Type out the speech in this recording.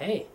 hey,